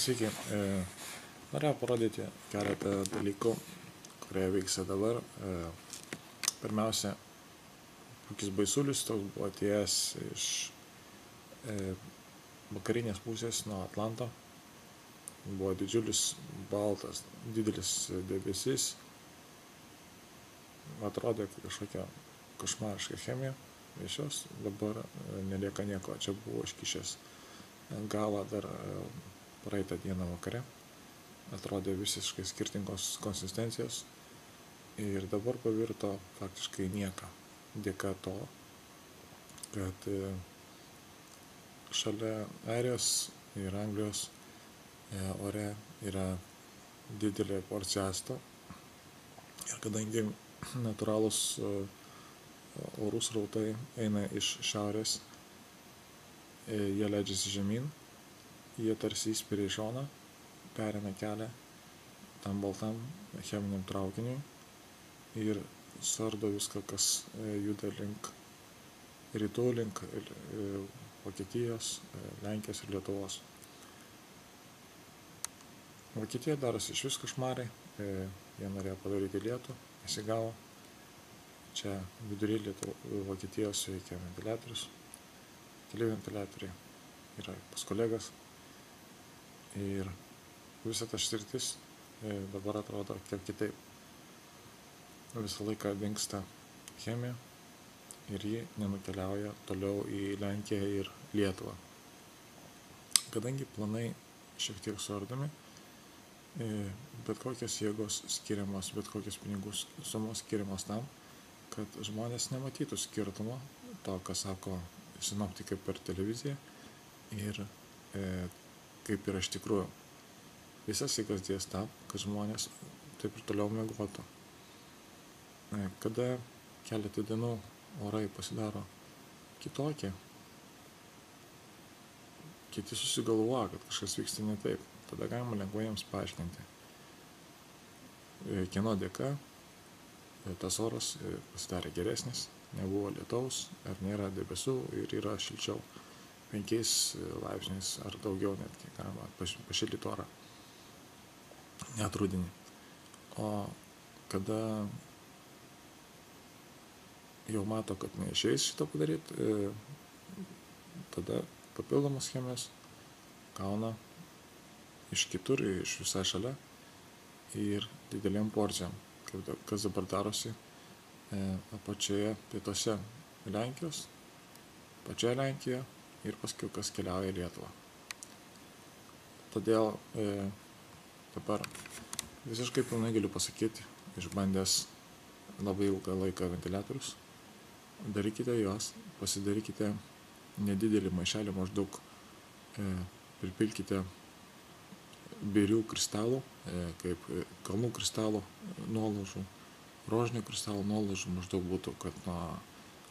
Sveiki. E, norėjau parodyti keletą dalykų, kurie vyksta dabar. E, pirmiausia, Pukis Baisulis toks buvo atėjęs iš e, vakarinės pusės nuo Atlanto. Buvo didžiulis baltas, didelis debesis. Atrodė kažkokia košmariška chemija. Iš jos dabar nelieka nieko. Čia buvo iškišęs galą dar praeitą dieną vakare. Atrodė visiškai skirtingos konsistencijos. Ir dabar pavirto faktiškai nieką. Dėka to, kad šalia Airijos ir Anglijos ore yra didelė porcija acto. Ir kadangi natūralūs orų srautai eina iš šiaurės, jie leidžiasi žemyn, jie tarsi įspiria į šoną, perina kelią tam baltam cheminiam traukiniui ir sardo viską, kas juda link rytų, link Vokietijos, Lenkijos ir Lietuvos. Vokietija darosi iš vis košmarai, jie norėjo padaryti lietų, įsigavo. Čia vidury Lietuvo, Vokietijos veikia ventiliatorius, keli ventiliatoriai yra pas kolegas. Ir visa ta štirtis dabar atrodo kiek kitaip. Visą laiką dinksta chemija ir ji nenukeliauja toliau į Lenkiją ir Lietuvą. Kadangi planai šiek tiek suardomi, bet kokios jėgos skiriamos, bet kokios pinigų sumos skiriamos tam, kad žmonės nematytų skirtumo to, ką sako sinoptikai per televiziją ir e, kaip yra iš tikrųjų. Visas jėgas dės tam, kad žmonės taip ir toliau mėgotų. E, kada keletą dienų orai pasidaro kitokie, kiti susigalvoja, kad kažkas vyksta ne taip, tada galima lengvai jiems paaiškinti, kieno dėka tas oras pasidarė geresnis, nebuvo lietaus, ar nėra debesų ir yra šilčiau. 5 laipsniais ar daugiau netgi galima pašildyti orą. Net rudenį. O kada jau mato, kad neišeis šito padaryti, tada papildomas chemijos gauna iš kitur, iš visai šalia ir dideliem porcijom, kas dabar darosi apačioje pietuose Lenkijos, pačioje Lenkijoje ir paskui kas keliauja į Lietuvą. Todėl e, dabar visiškai pilnai galiu pasakyti, išbandęs labai ilgą laiką ventiliatorius, darykite juos, pasidarykite nedidelį maišelį, maždaug e, pripilkite birių kristalų, e, kaip kalnų kristalų nuolaužų, rožinio kristalų nuolaužų maždaug būtų, kad nuo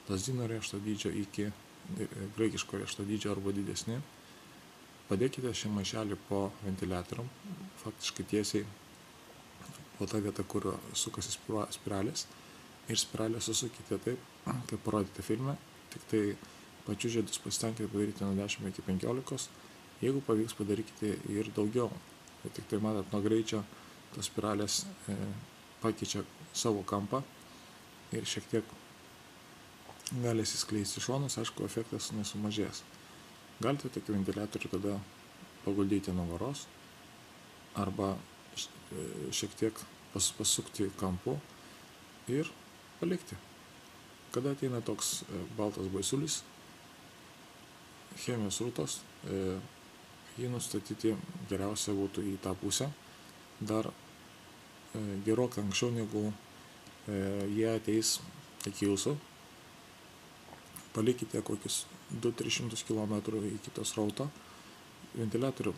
lasdino riešto dydžio iki graikiško riešto dydžio arba didesni. Padėkite šį maišelį po ventiliatorium, faktiškai tiesiai po tą vietą, kur sukasi spiralės. Ir spiralę susukite taip, kaip parodyti filme, tik tai pačius žiedus pasitenkite padaryti nuo 10 iki 15. Jeigu pavyks, padarykite ir daugiau. Tai tik tai matot, nuo greičio tos spiralės e, pakeičia savo kampą ir šiek tiek gali įsiskleisti šonus, aišku, efektas nesumažės. Galite tokį ventiliatorių tada paguldyti nuo varos arba šiek tiek pas, pasukti kampu ir palikti. Kada ateina toks baltas baisulis, chemijos rūtos, jį nustatyti geriausia būtų į tą pusę, dar gerokai anksčiau negu jie ateis iki jūsų, palikite kokius 2-300 km iki to srauto, ventiliatorių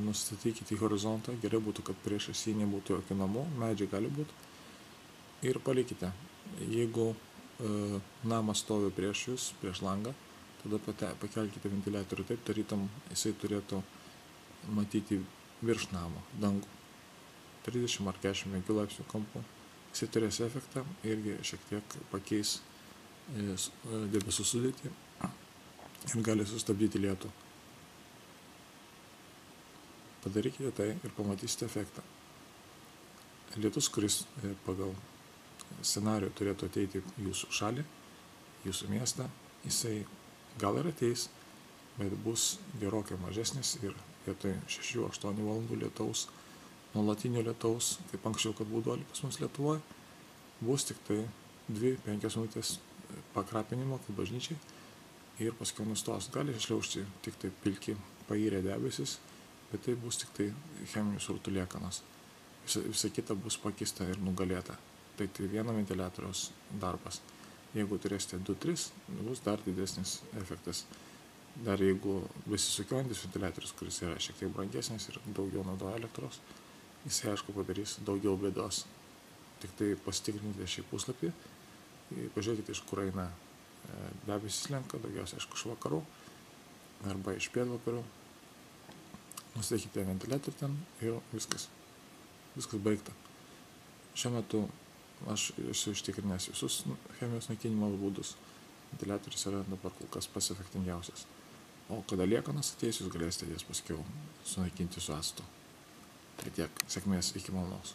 nustatykite į horizontą, gerai būtų, kad priešas jį nebūtų jokių namų, medžiai gali būti, ir palikite. Jeigu e, namas stovi prieš jūs, prieš langą, tada pate, pakelkite ventiliatorių taip, tarytum jisai turėtų matyti virš namo, dangų. 30 ar 45 laipsnių kampu. Jisai turės efektą irgi šiek tiek pakeis debesų sudėtį ir gali sustabdyti lietų. Padarykite tai ir pamatysite efektą. Lietus, kuris e, pagal scenarių turėtų ateiti jūsų šalį, jūsų miestą, jisai gal ir ateis, bet bus gerokai mažesnis ir vietoj 6-8 valandų lietaus, nuolatinio lietaus, kaip anksčiau, kad būdavo pas mus Lietuvoje, bus tik tai 2-5 minutės pakrapinimo, kaip bažnyčiai, ir paskui nustos. Gali išliaužti tik tai pilki pairę debesis, bet tai bus tik tai cheminių srautų liekanas. Visa, visa kita bus pakeista ir nugalėta. Tai tai vieno ventiliatoriaus darbas. Jeigu turėsite 2-3, bus dar didesnis efektas. Dar jeigu besisukiuojantis ventiliatorius, kuris yra šiek tiek brangesnis ir daugiau naudoja elektros, jisai aišku padarys daugiau bėdos. Tik tai pasitikrinkite šį puslapį, pažiūrėkite iš kur eina debesis lenka, daugiausiai aišku iš vakarų arba iš pietvakarių. Nustatykite ventiliatorių ten ir viskas. Viskas baigta. Šiuo metu aš esu ištikrinęs visus chemijos naikinimo būdus. Ventiliatorius yra dabar kol kas pats efektingiausias. O kada liekanas ateis, jūs galėsite jas paskiau sunaikinti su actu. Tai tiek, sėkmės iki malonaus.